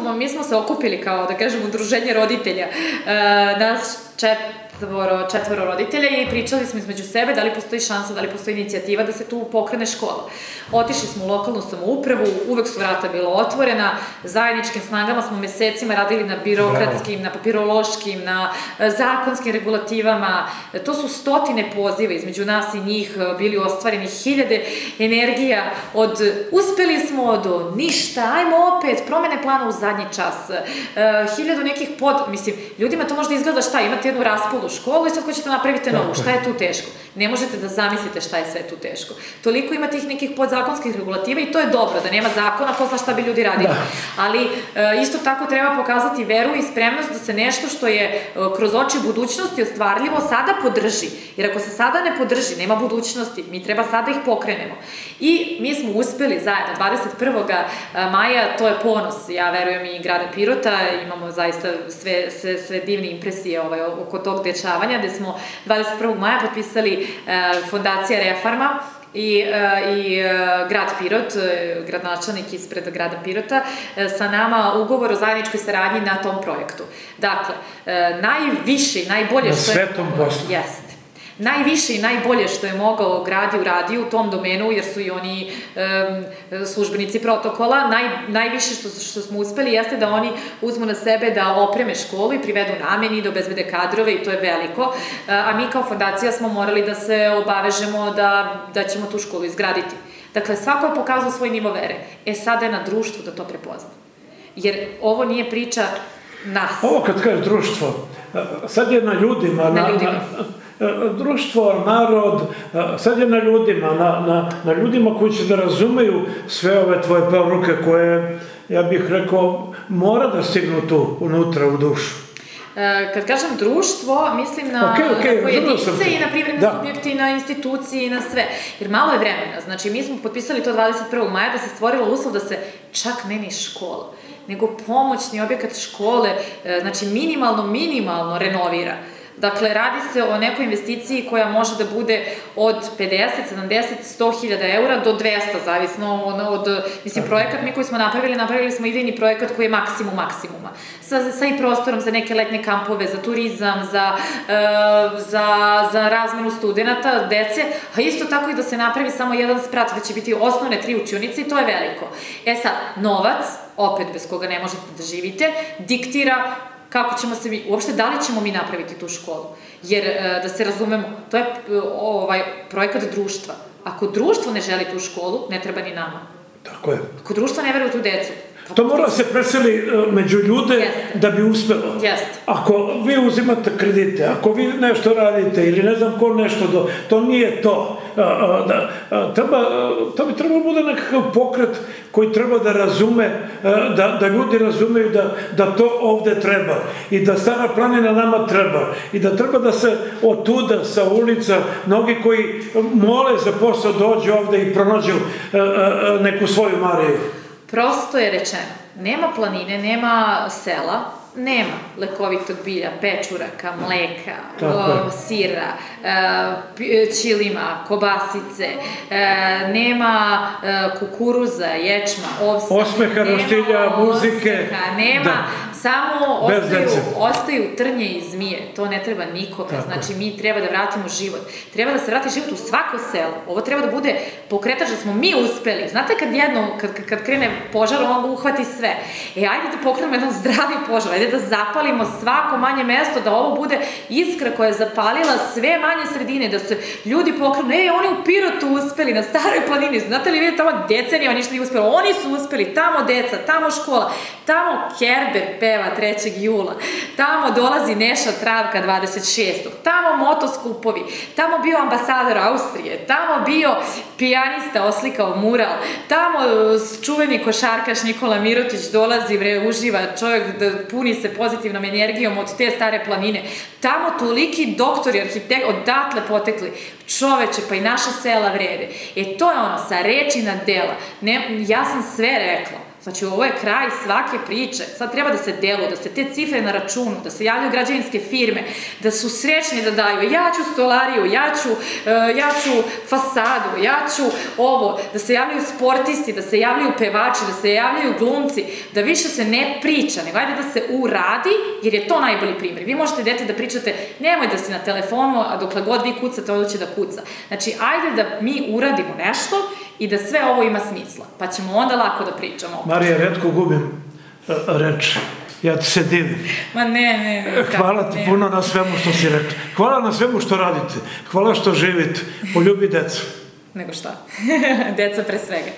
smo, mi smo se okupili kao, da kažem, udruženje roditelja. E, nas čet, četvoro, četvoro roditelja i pričali smo između sebe da li postoji šansa, da li postoji inicijativa da se tu pokrene škola. Otišli smo u lokalnu samoupravu, uvek su vrata bila otvorena, zajedničkim snagama smo mesecima radili na birokratskim, na papirološkim, na e, zakonskim regulativama. E, to su stotine poziva između nas i njih, e, bili ostvareni hiljade energija od uspeli smo do ništa, ajmo opet, promene plana u zadnji čas, hiljadu nekih pod, mislim, ljudima to možda izgleda šta, imate jednu raspolu školu i sad hoćete da napravite novu, šta je tu teško? Ne možete da zamislite šta je sve tu teško. Toliko ima tih nekih podzakonskih regulativa i to je dobro, da nema zakona, ko zna šta bi ljudi radili. Da. Ali e, isto tako treba pokazati veru i spremnost da se nešto što je e, kroz oči budućnosti ostvarljivo sada podrži. Jer ako se sada ne podrži, nema budućnosti, mi treba sada ih pokrenemo. I mi smo uspeli zajedno 21. E, maja, to je ponos, ja verujem i grada Pirota, imamo zaista sve, sve, sve divne impresije ovaj, oko tog dečavanja, gde smo 21. maja potpisali e, fondacija Reforma, i, e, i e, grad Pirot, gradonačelnik ispred grada Pirota, sa nama ugovor o zajedničkoj saradnji na tom projektu. Dakle, najviše i najbolje na što je... Svetom poslu. Jeste najviše i najbolje što je mogao gradi uradi u tom domenu, jer su i oni um, službenici protokola, naj, najviše što, što smo uspeli jeste da oni uzmu na sebe da opreme školu i privedu nameni, da obezbede kadrove i to je veliko, a mi kao fondacija smo morali da se obavežemo da, da ćemo tu školu izgraditi. Dakle, svako je pokazao svoj nivo vere. E, sada je na društvu da to prepozna. Jer ovo nije priča nas. Ovo kad kaže društvo, sad je na ljudima, na, na, ljudima. na društvo, narod, sad je na ljudima, na, na, na ljudima koji će da razumeju sve ove tvoje poruke koje, ja bih rekao, mora da stignu tu, unutra, u dušu. E, kad kažem društvo, mislim na, okay, okay, na pojedince i na privredne da. subjekte i na institucije i na sve. Jer malo je vremena. Znači, mi smo potpisali to 21. maja da se stvorilo uslov da se čak meni škola, nego pomoćni objekat škole, e, znači minimalno, minimalno renovira. Dakle, radi se o nekoj investiciji koja može da bude od 50, 70, 100 hiljada eura do 200, zavisno od, od, mislim, projekat mi koji smo napravili, napravili smo idejni projekat koji je maksimum maksimuma. Sa, sa i prostorom za neke letnje kampove, za turizam, za, e, za, za razmenu studenta, dece, a isto tako i da se napravi samo jedan sprat, da će biti osnovne tri učionice i to je veliko. E sad, novac, opet bez koga ne možete da živite, diktira kako ćemo se mi, uopšte da li ćemo mi napraviti tu školu? Jer, e, da se razumemo, to je e, ovaj projekat društva. Ako društvo ne želi tu školu, ne treba ni nama. Tako je. Ako društvo ne veruje u tu decu, To mora da se preseli e, među ljude Jeste. da bi uspelo. Jeste. Ako vi uzimate kredite, ako vi nešto radite ili ne znam ko nešto do... To nije to. Da, treba, to bi trebalo bude nekakav pokret koji treba da razume, da, da ljudi razumeju da, da to ovde treba i da stara planina nama treba i da treba da se otuda sa ulica mnogi koji mole za posao dođu ovde i pronađu neku svoju Mariju. Prosto je rečeno, nema planine, nema sela, nema lekovitog bilja, pečuraka, mleka, o, sira, e, ćilima, kobasice, e, nema e, kukuruza, ječma, ovsa. Osmeha, roštilja, muzike. Osmeha, nema, da. Samo ostaju, ostaju trnje i zmije. To ne treba nikoga. Tako. Znači, mi treba da vratimo život. Treba da se vrati život u svako selo. Ovo treba da bude pokretač da smo mi uspeli. Znate kad jedno, kad, kad krene požar, on uhvati sve. E, ajde da pokrenemo jedan zdravi požar, ajde da zapalimo svako manje mesto, da ovo bude iskra koja je zapalila sve manje sredine, da se ljudi pokrenu, ej, oni u Pirotu uspeli, na staroj planini, znate li vi tamo decenija ništa nije uspelo, oni su uspeli, tamo deca, tamo škola, tamo Kerber peva 3. jula, tamo dolazi Neša Travka 26. tamo motoskupovi, tamo bio ambasador Austrije, tamo bio pijanista oslikao mural, tamo čuveni košarkaš Nikola Mirotić dolazi, vre, uživa, čovjek da puni se pozitivnom energijom od te stare planine. Tamo toliki doktori, arhitekti, odatle potekli. Čoveče, pa i naša sela vrede. E to je ono, sa reči na dela. Ne, ja sam sve rekla Znači, ovo je kraj svake priče. Sad treba da se deluje, da se te cifre na računu, da se javljaju građevinske firme, da su srećni da daju, ja ću stolariju, ja ću, uh, ja ću fasadu, ja ću ovo, da se javljaju sportisti, da se javljaju pevači, da se javljaju glumci, da više se ne priča, nego ajde da se uradi, jer je to najbolji primjer. Vi možete dete da pričate, nemoj da si na telefonu, a dokle god vi kucate, ono će da kuca. Znači, ajde da mi uradimo nešto i da sve ovo ima smisla, pa ćemo onda lako da pričamo. Marija, redko gubim uh, reč. Ja ti se divim. Ma ne, ne, ne. Hvala ti ne. puno na svemu što si rekla. Hvala na svemu što radite. Hvala što živite. Poljubi decu. Nego šta? Deca pre svega.